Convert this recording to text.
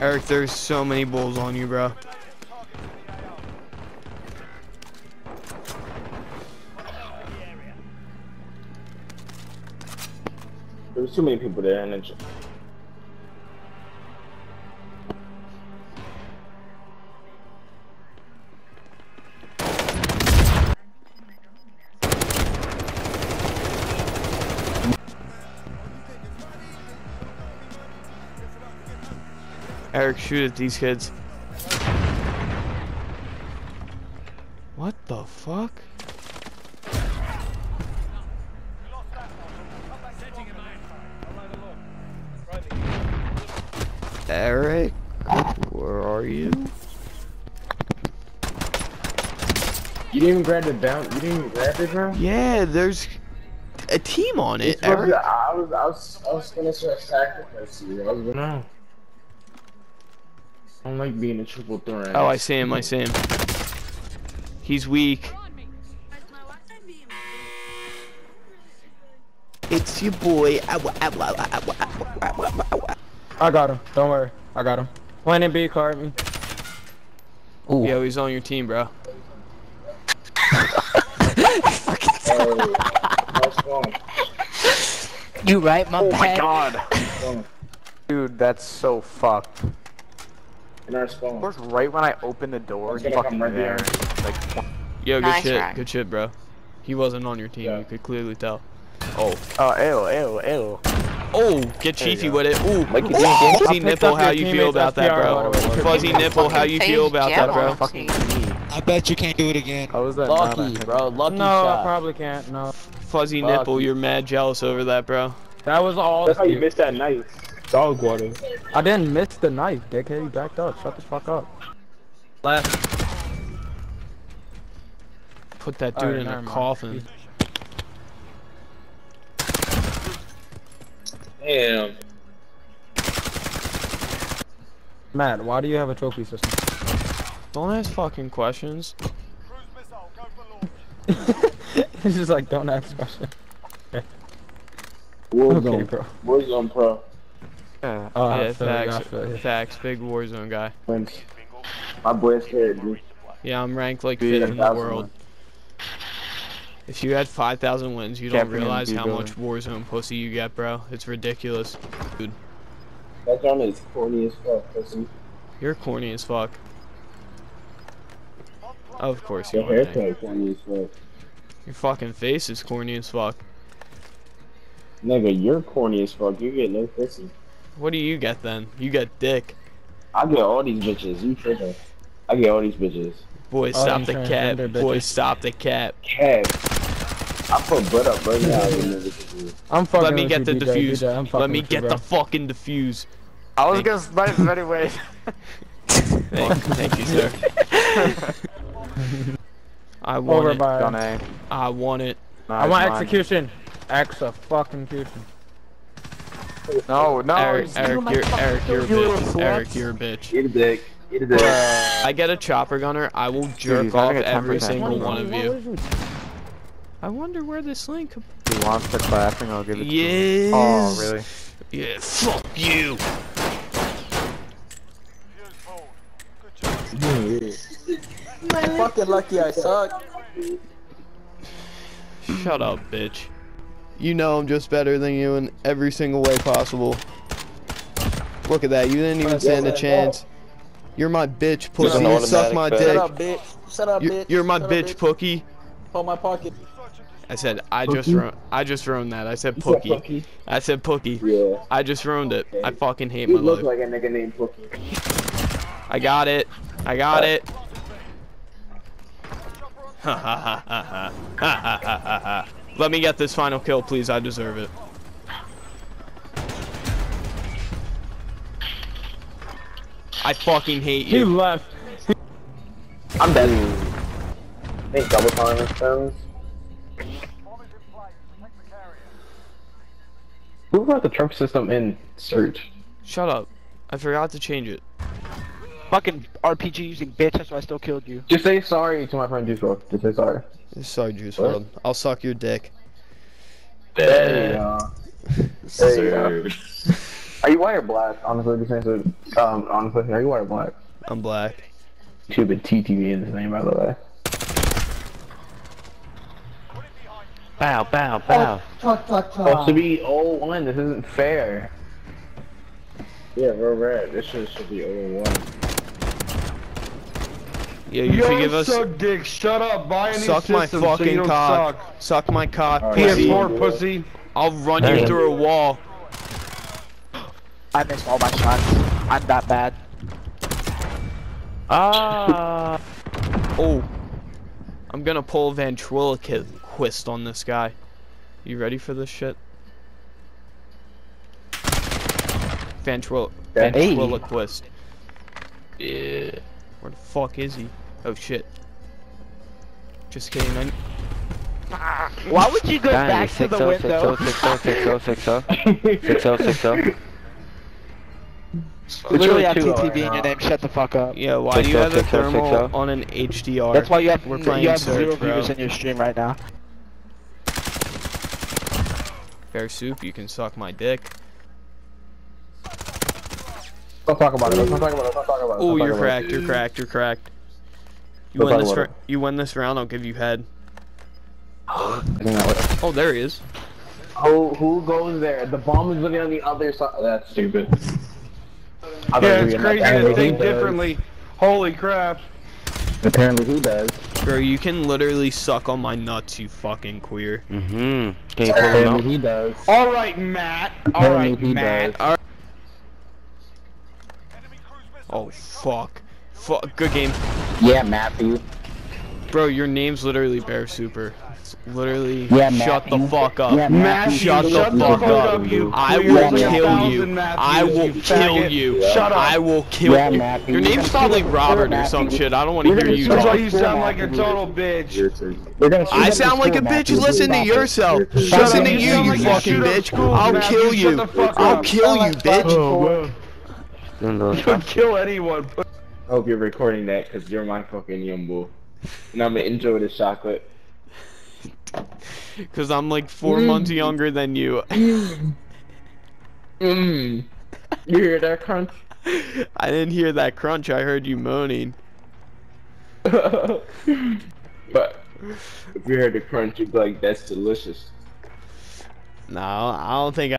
Erik, there's so many bulls on you, bro. There was too many people there, and then Erik, shoot at these kids. What the fuck? Erik, where are you? you didn't even grab the down. You didn't even grab it, bro. Yeah, there's a team on it, It's Erik. I was, I was, I was gonna start sacrificing you. I was gonna. I don't like being a triple threat. Oh, I see him, I see him. He's weak. It's your boy. I got him. Don't worry. I got him. Planning B, card me. Ooh. Yo, he's on your team, bro. Oh, nice one. You right, my Oh my god. Dude, that's so fucked. In our Of course, right when I opened the door, It's he's fucking right there. there. Like, Yo, good Nice shit. try. Good shit, bro. He wasn't on your team. Yeah. You could clearly tell. Oh. oh, ew, ew, ew. Oh, get There cheeky with it. Ooh. Like you Ooh, did. Fuzzy I picked nipple, how you feel about that, bro? by the way. Fuzzy nipple, how you feel about that, bro? Fucking me. I bet you can't do it again. How was that Lucky, a- bro. Lucky No, I probably can't. No. Fuzzy Fuck nipple, you. you're mad jealous over that, bro. That was all. That's how you missed that knife. Dog water. I didn't miss the knife, dickhead. You backed up. Shut the fuck up. Left. Put that dude Alright, in a mind. coffin. Damn. Matt, why do you have a trophy system? Don't ask fucking questions. it's just like, don't ask questions. Warzone. Okay, bro. Warzone Pro. Yeah. Oh, yeah, feel facts. feel. Facts. Big Warzone guy. Wins. My boy scared me. Yeah, I'm ranked like Dude, fifth in the world. wins. If you had 5,000 wins, you don't Captain realize how much Warzone pussy you get, bro. It's ridiculous. Dude, That John is corny as fuck. pussy. you're corny as fuck. Of course you Your are. Nick. haircut corny as fuck. Your fucking face is corny as fuck. Nigga, you're corny as fuck. You get no pussy. What do you get then? You get dick. I get all these bitches. You tripping. I get all these bitches. Boy, Oh, stop the cap. transgender Boy, stop the cap. Cat. I put butt up right now. in the bitches. I'm fucking Let me get you, the DJ, diffuse. DJ, Let me with you, get the fucking diffuse. I was gonna snipe him anyway. Thank, thank you, sir. I want Over it. by. Done A. I want it. I want execution. Exa fucking execution. No, no. Erik, Erik, you're, my Erik, you're a bitch. Erik, you're a bitch. Eat a dick. Eat a dick. Bruh. I get a chopper gunner, I will jerk he's off having a every single one of you. I wonder where this link. He wants the clapping, I'll give it to Yes. him. Oh, really? Yeah. Fuck you. Fucking lucky I suck. Shut up, bitch. You know I'm just better than you in every single way possible. Look at that. You didn't even stand a chance. You're my bitch, pussy. an You suck automatic my bet. Shut up, bitch. Shut up, You're, bitch. you're my Shut up, bitch, Pookie. Hold my pocket. I said I just Pookie? ru- I just ruined that. I said You said Pookie. Pookie? I said Pookie. Yeah. I just ruined it. I fucking hate You my look life. like a nigga named Pookie. I got it. I got it. Ha ha ha ha ha ha ha ha ha ha. Let me get this final kill, please. I deserve it. I fucking hate you. He you. left. I'm dead. I think double time stones. Who brought the trophy system in search? Shut up. I forgot to change it. Fucking RPG using bitch. That's why I still killed you. Just say sorry to my friend Juice WRLD. Just say sorry. Sorry, Juice What? WRLD. I'll suck your dick. There you go. There you go. Are you white or black? Honestly, just answer. Um, honestly, are you white or black? I'm black. Stupid TTV in his name, by the way. Bow, bow, bow. Supposed to be 0-1, this isn't fair. Yeah, we're red. This shit should be 0 1. Yeah, you should give us. suck dick. Shut up. Buy a new Suck my system so you fucking don't cock. suck. Suck my cock, pussy. PS4 pussy. I'll run you through a wall. I missed all my shots. I'm that bad. Ah. Oh. I'm gonna pull ventriloquist on this guy. You ready for this shit? Ventrilo ventriloquist. Yeah. Where the fuck is he? Oh shit. Just kidding. I... Ah. Why would you go Dang, back to the window? 6060 6060 Literally have Two TTV in are, your name. Shut the fuck up. Yeah, why do you oh, have a Six oh, six thermal six on an HDR? That's why you have We're you playing have Surge, zero bro. viewers in your stream right now. Bear soup, you can suck my dick. Don't talk about it, let's not talk about it, let's not talk about it. Oh, you're talk about cracked, you're cracked, you're cracked. You win this you win this round, I'll give you head. Oh, there he is. Who, who goes there? The bomb is looking on the other side. That's stupid. I thought Yeah, you it's were crazy gonna- think Apparently he differently. Holy crap. Apparently he does. Bro, you can literally suck on my nuts, you fucking queer. Mm-hmm. Can you pull him Apparently he does. All right, Matt. Alright, he Matt. does. Oh, fuck. Fuck, good game. Yeah, Matthew. Bro, your name's literally Bear Super. It's literally, Yeah, shut the fuck up. Yeah, Matthew, Shut the shut fuck up. you I will as a kill you. I will kill you. Shut up. I will kill Yeah, you. Matthew. Your name's probably Robert or some shit. I don't want to hear you That's talk. you sound like a total bitch. We're gonna shoot I sound like a bitch. Matthew. Listen to yourself. Shut Listen up. to You you, sound you like you fucking bitch. I'll kill you. I'll kill you, bitch. Doing those You would kill anyone. I hope you're recording that because you're my fucking young bull. And I'm gonna enjoy this chocolate. Because I'm like four mm. months younger than you. Mmm. You hear that crunch? I didn't hear that crunch. I heard you moaning. but if you heard the crunch, you'd be like, that's delicious. No, I don't think